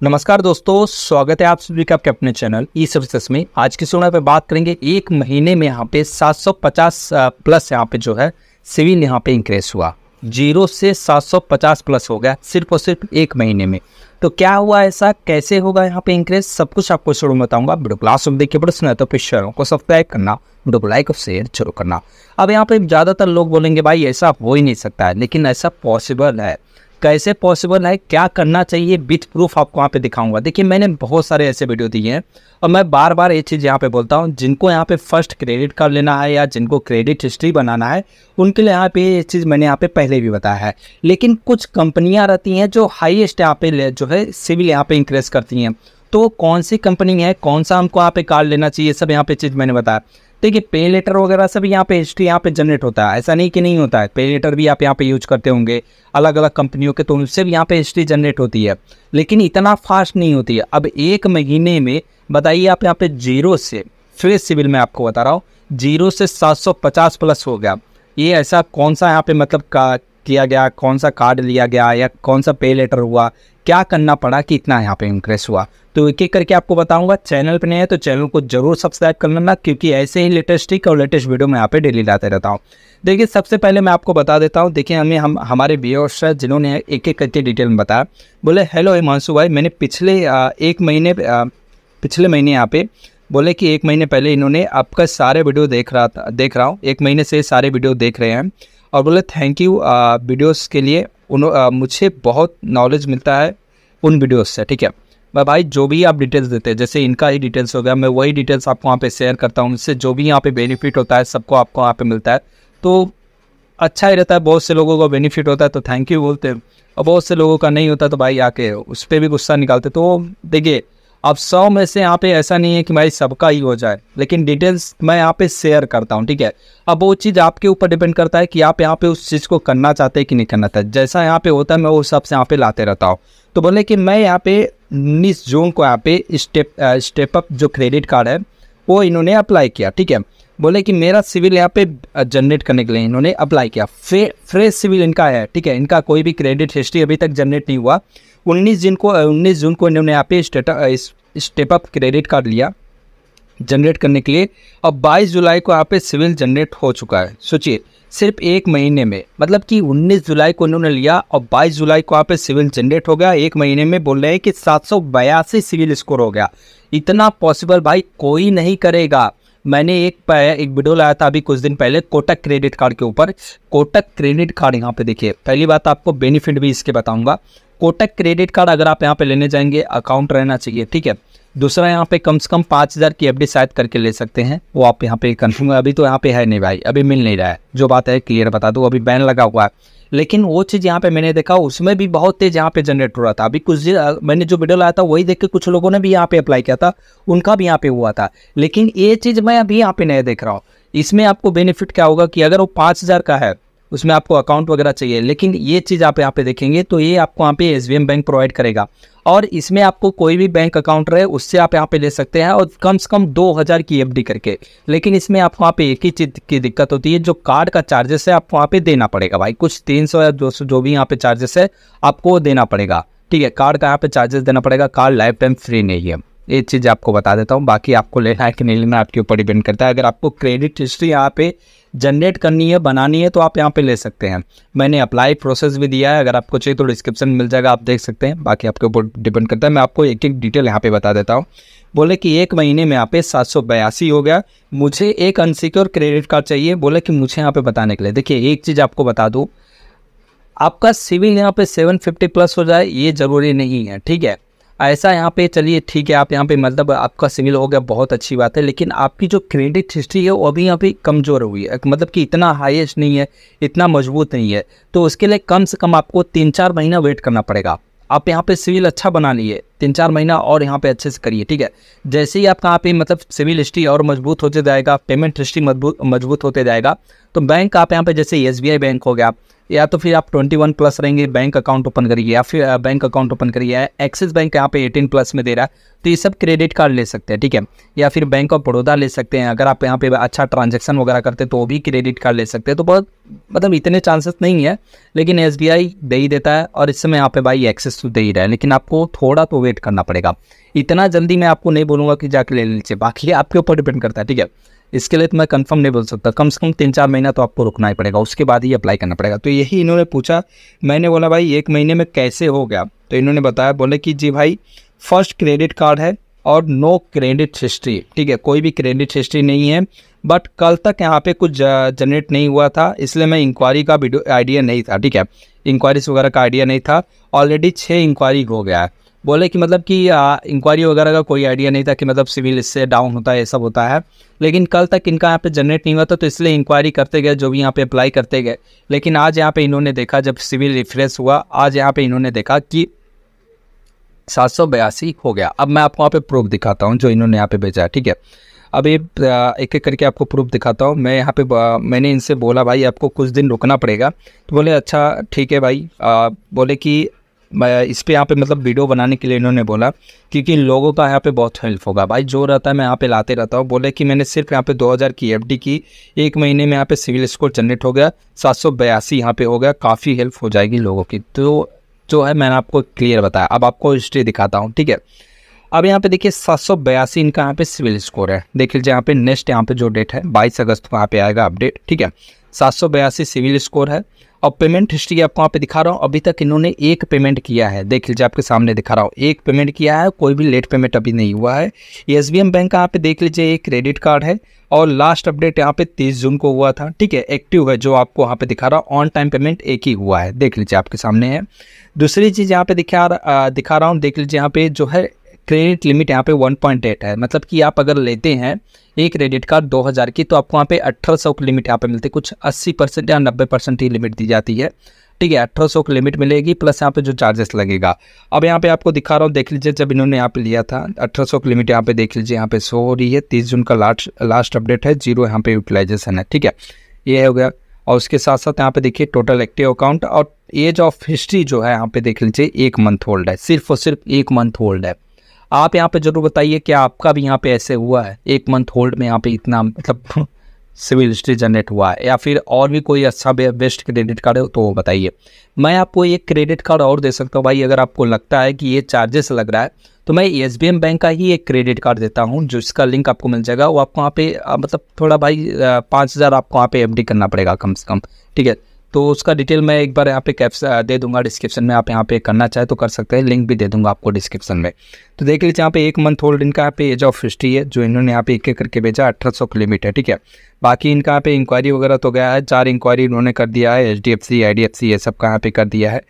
नमस्कार दोस्तों, स्वागत है आप सभी का आपके अपने चैनल ई सर्विसेस में। आज की सुना पे बात करेंगे, एक महीने में यहाँ पे 750 प्लस यहाँ पे जो है, सिविल यहाँ पे इंक्रेज हुआ। ज़ीरो से 750 प्लस हो गया, सिर्फ़ और सिर्फ़ एक महीने में। तो क्या हुआ ऐसा? कैसे होगा यहाँ पे इंक्रेज सब कुछ आपको शुरू में बताऊँगा। वीडियो क्लास में देखिए बड़े सुना तो फिर शेयरों को सब्सक्राइब करना, वीडियो को लाइक और शेयर ज़रूर करना। अब यहाँ पे ज़्यादातर लोग बोलेंगे, भाई ऐसा हो ही नहीं सकता है। लेकिन ऐसा पॉसिबल है। कैसे पॉसिबल है, क्या करना चाहिए विथ प्रूफ आपको वहाँ पे दिखाऊँगा। देखिए, मैंने बहुत सारे ऐसे वीडियो दिए हैं, और मैं बार बार ये चीज़ यहाँ पे बोलता हूँ, जिनको यहाँ पे फ़र्स्ट क्रेडिट कार्ड लेना है, या जिनको क्रेडिट हिस्ट्री बनाना है, उनके लिए यहाँ पे ये चीज़ मैंने यहाँ पे पहले भी बताया है। लेकिन कुछ कंपनियाँ रहती हैं, जो हाइएस्ट यहाँ पे जो है सिविल यहाँ पे इंक्रेज करती हैं। तो कौन सी कंपनी है, कौन सा हमको यहाँ पे कार्ड लेना चाहिए सब यहाँ पे चीज़ मैंने बताया। देखिए पे लेटर वगैरह सब यहाँ पे हिस्ट्री यहाँ पे जनरेट होता है। ऐसा नहीं कि नहीं होता है। पे लेटर भी आप यहाँ पे यूज़ करते होंगे। अलग अलग कंपनियों के तो उनसे भी यहाँ पे हिस्ट्री जनरेट होती है। लेकिन इतना फास्ट नहीं होती है। अब एक महीने में, बताइए आप यहाँ पे ज़ीरो से फ्रेश सिविल में आपको बता रहा हूँ ज़ीरो से पचास प्लस हो गया। ये ऐसा कौन सा यहाँ पे मतलब का किया गया, कौन सा कार्ड लिया गया या कौन सा पे लेटर हुआ, क्या करना पड़ा कि इतना यहाँ पे इंक्रेस हुआ? तो एक एक करके आपको बताऊँगा चैनल पे नहीं है तो चैनल को ज़रूर सब्सक्राइब कर लेना, क्योंकि ऐसे ही लेटेस्ट टिक और लेटेस्ट वीडियो मैं यहाँ पे डेली लाते रहता हूँ। देखिए, सबसे पहले मैं आपको बता देता हूँ, देखिए, हमें, हम, हमारे व्यूअर्स है जिन्होंने एक एक करके डिटेल में बताया। बोले हेलो हिमांशु भाई, मैंने पिछले एक महीने पिछले महीने यहाँ पे, बोले कि एक महीने पहले इन्होंने आपका सारे वीडियो देख रहा था, देख रहा हूँ, एक महीने से सारे वीडियो देख रहे हैं। और बोले थैंक यू वीडियोस के लिए उन मुझे बहुत नॉलेज मिलता है उन वीडियोस से, ठीक है? भाई, जो भी आप डिटेल्स देते हैं, जैसे इनका ही डिटेल्स हो गया, मैं वही डिटेल्स आपको वहाँ पे शेयर करता हूँ इससे जो भी यहाँ पे बेनिफिट होता है, सबको आपको वहाँ पे मिलता है। तो अच्छा ही रहता है, बहुत से लोगों को बेनिफिट होता है तो थैंक यू बोलते हैं। और बहुत से लोगों का नहीं होता तो भाई आके उस पर भी गुस्सा निकालते तो देखिए अब सौ में से यहाँ पे ऐसा नहीं है कि भाई सबका ही हो जाए, लेकिन डिटेल्स मैं यहाँ पे शेयर करता हूँ, ठीक है? अब वो चीज़ आपके ऊपर डिपेंड करता है कि आप यहाँ पे उस चीज़ को करना चाहते हैं कि नहीं करना चाहते। जैसा यहाँ पे होता है, मैं वो हिसाब से यहाँ पे लाते रहता हूँ। तो बोले कि मैं यहाँ पे उन्नीस जून को यहाँ पे स्टेप स्टेप अप जो क्रेडिट कार्ड है, वो इन्होंने अप्लाई किया, ठीक है? बोले कि मेरा सिविल यहाँ पे जनरेट करने के लिए इन्होंने अप्लाई किया। फे फ्रेश सिविल इनका आया है, ठीक है? इनका कोई भी क्रेडिट हिस्ट्री अभी तक जनरेट नहीं हुआ। उन्नीस जून को उन्नीस जून को इन्होंने यहाँ पे स्टेप अप क्रेडिट कार्ड लिया जनरेट करने के लिए। और 22 जुलाई को यहाँ पे सिविल जनरेट हो चुका है। सोचिए, सिर्फ़ एक महीने में मतलब कि 19 जुलाई को इन्होंने लिया, और 22 जुलाई को यहाँ पे सिविल जनरेट हो गया। एक महीने में बोल रहे हैं कि सात सौ बयासी सिविल स्कोर हो गया। इतना पॉसिबल भाई कोई नहीं करेगा। मैंने एक एक वीडियो लाया था अभी कुछ दिन पहले, कोटक क्रेडिट कार्ड के ऊपर। कोटक क्रेडिट कार्ड यहाँ पे देखिए, पहली बात आपको बेनिफिट भी इसके बताऊँगा। कोटक क्रेडिट कार्ड अगर आप यहाँ पे लेने जाएँगे अकाउंट रहना चाहिए, ठीक है? दूसरा यहाँ पे कम से कम पाँच हज़ार की एफडी शायद करके ले सकते हैं, वो आप यहाँ पे कन्फर्म अभी तो यहाँ पे है नहीं भाई, अभी मिल नहीं रहा है। जो बात है क्लियर बता दो, अभी बैन लगा हुआ है। लेकिन वो चीज़ यहाँ पे मैंने देखा, उसमें भी बहुत तेज यहाँ पे जनरेट हो रहा था। अभी कुछ मैंने जो वीडियो लाया था, वही देख के कुछ लोगों ने भी यहाँ पे अप्लाई किया था, उनका भी यहाँ पे हुआ था। लेकिन ये चीज़ मैं अभी यहाँ पे नहीं देख रहा हूँ। इसमें आपको बेनिफिट क्या होगा कि अगर वो पाँच हज़ार का है, उसमें आपको अकाउंट वगैरह चाहिए, लेकिन ये चीज़ आप यहाँ पे देखेंगे तो ये आपको यहाँ पे एस बैंक प्रोवाइड करेगा। और इसमें आपको कोई भी बैंक अकाउंट रहे, उससे आप यहाँ पे ले सकते हैं और कम से कम दो हज़ार की एफडी करके। लेकिन इसमें आपको वहाँ पे एक ही चीज़ की दिक्कत होती है, जो कार्ड का चार्जेस है, आपको वहाँ पे देना पड़ेगा भाई। कुछ तीन सौ या दो सौ जो भी यहाँ पे चार्जेस है, आपको देना पड़ेगा। ठीक है कार्ड का यहाँ पे चार्जेस देना पड़ेगा कार्ड लाइफ टाइम फ्री नहीं है। ये चीज़ आपको बता देता हूँ, बाकी आपको लेना है कि नहीं लेना आपके ऊपर डिपेंड करता है। अगर आपको क्रेडिट हिस्ट्री यहाँ पे जनरेट करनी है, बनानी है तो आप यहाँ पे ले सकते हैं। मैंने अप्लाई प्रोसेस भी दिया है, अगर आपको चाहिए तो डिस्क्रिप्शन मिल जाएगा, आप देख सकते हैं। बाकी आपके ऊपर डिपेंड करता है। मैं आपको एक एक डिटेल यहाँ पे बता देता हूँ। बोले कि एक महीने में यहाँ पे सात सौ बयासी हो गया। मुझे एक अनसिक्योर क्रेडिट कार्ड चाहिए। बोले कि मुझे यहाँ पे बताने के लिए। देखिए, एक चीज़ आपको बता दूँ, आपका सिविल यहाँ पे 750 प्लस हो जाए, ये ज़रूरी नहीं है, ठीक है? ऐसा यहाँ पे, चलिए ठीक है, आप यहाँ पे मतलब आपका सिविल हो गया, बहुत अच्छी बात है, लेकिन आपकी जो क्रेडिट हिस्ट्री है, वो अभी यहाँ पे कमज़ोर हुई है मतलब कि इतना हाईएस्ट नहीं है, इतना मज़बूत नहीं है तो उसके लिए कम से कम आपको तीन चार महीना वेट करना पड़ेगा। आप यहाँ पे सिविल अच्छा बना लिए तीन चार महीना और यहाँ पे अच्छे से करिए, ठीक है? जैसे ही आपका यहाँ पे मतलब सिविल हिस्ट्री और मज़बूत होते जाएगा पेमेंट हिस्ट्री मज़बूत मज़बूत होते जाएगा तो बैंक आप यहाँ पे जैसे SBI बैंक हो गया या तो फिर आप ट्वेंटी वन प्लस रहेंगे बैंक अकाउंट ओपन करिए, या फिर बैंक अकाउंट ओपन करिए एक्सिस बैंक यहाँ पे एटीन प्लस में दे रहा है तो ये सब क्रेडिट कार्ड ले सकते हैं, ठीक है? या फिर बैंक ऑफ़ बड़ौदा ले सकते हैं, अगर आप यहाँ पे अच्छा ट्रांजेक्शन वगैरह करते हैं तो वो भी क्रेडिट कार्ड ले सकते हैं तो बहुत मतलब इतने चांसेस नहीं है, लेकिन एसबीआई दे ही देता है और इस समय यहाँ पे भाई एक्सेस तो दे ही रहा है, लेकिन आपको थोड़ा तो वेट करना पड़ेगा। इतना जल्दी मैं आपको नहीं बोलूँगा कि जाके ले लीजिए, बाकी आपके ऊपर डिपेंड करता है, ठीक है? इसके लिए तो मैं कंफर्म नहीं बोल सकता। कम से कम तीन चार महीना तो आपको रुकना ही पड़ेगा, उसके बाद ही अप्लाई करना पड़ेगा। तो यही इन्होंने पूछा, मैंने बोला, भाई, एक महीने में कैसे हो गया? तो इन्होंने बताया, बोले कि, जी भाई फ़र्स्ट क्रेडिट कार्ड है और नो क्रेडिट हिस्ट्री ठीक है, कोई भी क्रेडिट हिस्ट्री नहीं है बट कल तक यहाँ पे कुछ जनरेट नहीं हुआ था, इसलिए मैं इंक्वायरी का आइडिया नहीं था, ठीक है? इंक्वायरीज वगैरह का आइडिया नहीं था। ऑलरेडी छः इंक्वायरी हो गया है। बोले कि मतलब कि इंक्वायरी वगैरह का कोई आइडिया नहीं था कि मतलब सिविल इससे डाउन होता है, ये सब होता है। लेकिन कल तक इनका यहाँ पे जनरेट नहीं हुआ था तो इसलिए इंक्वायरी करते गए, जो भी यहाँ पे अप्लाई करते गए। लेकिन आज यहाँ पे इन्होंने देखा, जब सिविल रिफ्रेश हुआ, आज यहाँ पे इन्होंने देखा कि सात सौ बयासी हो गया। अब मैं आपको यहाँ पे प्रूफ दिखाता हूँ जो इन्होंने यहाँ पे भेजा है ठीक है? अब ये एक एक करके आपको प्रूफ दिखाता हूँ। मैं यहाँ पे मैंने इनसे बोला भाई आपको कुछ दिन रुकना पड़ेगा। तो बोले अच्छा ठीक है भाई। आ, बोले कि मैं इस पर यहाँ पे मतलब वीडियो बनाने के लिए इन्होंने बोला क्योंकि लोगों का यहाँ पे बहुत हेल्प होगा। भाई जो रहता है मैं यहाँ पे लाते रहता हूँ। बोले कि मैंने सिर्फ़ यहाँ पे 2000 की एफडी की एक महीने में यहाँ पे सिविल स्कोर जनरेट हो गया सात सौ बयासी यहाँ पे हो गया काफ़ी हेल्प हो जाएगी लोगों की। तो जो है मैंने आपको क्लियर बताया। अब आपको हिस्ट्री दिखाता हूँ, ठीक है? अब यहाँ पे देखिए सात सौ बयासी इनका यहाँ पे सिविल स्कोर है। देख लीजिए यहाँ पे नेक्स्ट यहाँ पे जो डेट है, बाईस अगस्त को यहाँ पे आएगा अपडेट ठीक है? सात सौ बयासी सिविल स्कोर है। और पेमेंट हिस्ट्री आपको यहाँ पे दिखा रहा हूँ। अभी तक इन्होंने एक पेमेंट किया है। देख लीजिए आपके सामने दिखा रहा हूँ। एक पेमेंट किया है, कोई भी लेट पेमेंट अभी नहीं हुआ है। एसबीएम बैंक का यहाँ पे देख लीजिए, एक क्रेडिट कार्ड है और लास्ट अपडेट यहाँ पे तीस जून को हुआ था। ठीक है एक्टिव है जो आपको यहाँ पे दिखा रहा हूँ। ऑन टाइम पेमेंट एक ही हुआ है। देख लीजिए आपके सामने है। दूसरी चीज़ यहाँ पे दिखा दिखा रहा हूँ। देख लीजिए यहाँ पे जो है क्रेडिट लिमिट यहाँ पे 1.8 है मतलब कि आप अगर लेते हैं एक क्रेडिट कार्ड 2000 की तो आपको यहाँ पे 1800 की लिमिट यहाँ पे मिलती है कुछ 80 परसेंट या 90 परसेंट ही लिमिट दी जाती है ठीक है अठारह सौ की लिमिट मिलेगी प्लस यहाँ पे जो चार्जेस लगेगा अब यहाँ पे आपको दिखा रहा हूँ देख लीजिए जब इन्होंने यहाँ पे लिया था अठारह सौ की लिमिट यहाँ पे देख लीजिए यहाँ पे शो हो रही है तीस जून का लास्ट लास्ट अपडेट है ज़ीरो यहाँ पे यूटिलाइजेशन है ठीक है ये हो गया और उसके साथ साथ यहाँ पे देखिए टोटल एक्टिव अकाउंट और एज ऑफ़ हिस्ट्री जो है यहाँ पे देख लीजिए एक मंथ होल्ड है सिर्फ़ और सिर्फ़ एक मंथ होल्ड है आप यहाँ पे ज़रूर बताइए कि आपका भी यहाँ पे ऐसे हुआ है? एक मंथ होल्ड में यहाँ पे इतना मतलब सिविल हिस्ट्री जनरेट हुआ है? या फिर और भी कोई अच्छा बेस्ट क्रेडिट कार्ड है तो वो बताइए। मैं आपको एक क्रेडिट कार्ड और दे सकता हूँ भाई, अगर आपको लगता है कि ये चार्जेस लग रहा है तो मैं एसबीएम बैंक का ही एक क्रेडिट कार्ड देता हूँ, जो इसका लिंक आपको मिल जाएगा। वो आपको वहाँ पे मतलब थोड़ा भाई पाँच हज़ार आपको वहाँ पे एफ़ करना पड़ेगा कम से कम, ठीक है? तो उसका डिटेल मैं एक बार यहाँ पे कैप्स दे दूँगा डिस्क्रिप्शन में, आप यहाँ पे करना चाहे तो कर सकते हैं, लिंक भी दे दूँगा आपको डिस्क्रिप्शन में। तो देख लीजिए यहाँ पे एक मंथ होल्ड इनका यहाँ पे एज ऑफ़ हिस्ट्री है, जो इन्होंने यहाँ पे एक एक करके भेजा, अठारह सौ किलोमीटर, ठीक है। बाकी इनका यहाँ पे इंक्वायरी वगैरह तो गया है, चार इंक्वायरी इन्होंने कर दिया है H D F C I D F C ये सब का यहाँ पे कर दिया है।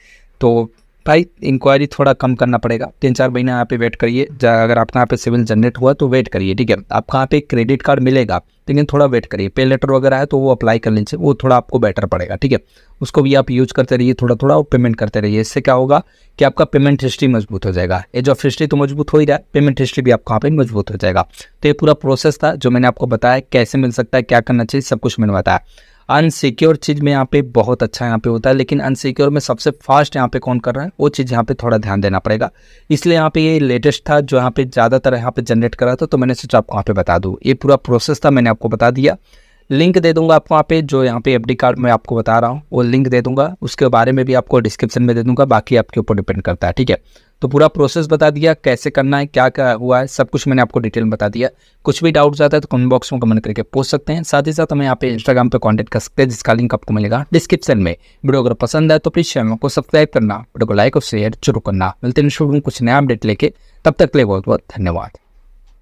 तो भाई इंक्वायरी थोड़ा कम करना पड़ेगा। तीन चार महीना यहाँ पे वेट करिए। अगर आपका यहाँ पे सिविल जनरेट हुआ तो वेट करिए, ठीक है? आपका यहाँ पे क्रेडिट कार्ड मिलेगा, लेकिन थोड़ा वेट करिए। पे लेटर वगैरह है तो वो अप्लाई कर लीजिए, वो थोड़ा आपको बेटर पड़ेगा, ठीक है? उसको भी आप यूज़ करते रहिए थोड़ा थोड़ा और पेमेंट करते रहिए। इससे क्या होगा कि आपका पेमेंट हिस्ट्री मज़बूत हो जाएगा। एज ऑफ़ हिस्ट्री तो मज़बूत हो ही रहा है पेमेंट हिस्ट्री भी आपका यहाँ पे मज़बूत हो जाएगा। तो ये पूरा प्रोसेस था जो मैंने आपको बताया, कैसे मिल सकता है, क्या करना चाहिए, सब कुछ मैंने बताया। अनसिक्योर चीज़ में यहाँ पे बहुत अच्छा यहाँ पे होता है, लेकिन अनसिक्योर में सबसे फास्ट यहाँ पे कौन कर रहा है, वो चीज़ यहाँ पे थोड़ा ध्यान देना पड़ेगा। इसलिए यहाँ पे ये लेटेस्ट था, जो यहाँ पे ज़्यादातर यहाँ पे जनरेट करा था तो मैंने सोचा आपको यहाँ पे बता दूँ। ये पूरा प्रोसेस था, मैंने आपको बता दिया। लिंक दे दूँगा आपको वहाँ पे, जो यहाँ पे एफडी कार्ड मैं आपको बता रहा हूँ, वो लिंक दे दूँगा। उसके बारे में भी आपको डिस्क्रिप्शन में दे दूँगा, बाकी आपके ऊपर डिपेंड करता है, ठीक है? तो पूरा प्रोसेस बता दिया, कैसे करना है क्या क्या हुआ है, सब कुछ मैंने आपको डिटेल में बता दिया। कुछ भी डाउट आता है तो कमेंट बॉक्स में कमेंट करके पूछ सकते हैं। साथ ही साथ हमें यहाँ पे इंस्टाग्राम पे कॉन्टेक्ट कर सकते हैं, जिसका लिंक आपको मिलेगा डिस्क्रिप्शन में। वीडियो अगर पसंद है तो प्लीज़ चैनल को सब्सक्राइब करना, वीडियो को लाइक और शेयर ज़रूर करना। मिलते हैं कुछ नया अपडेट लेके, तब तक ले बहुत बहुत धन्यवाद।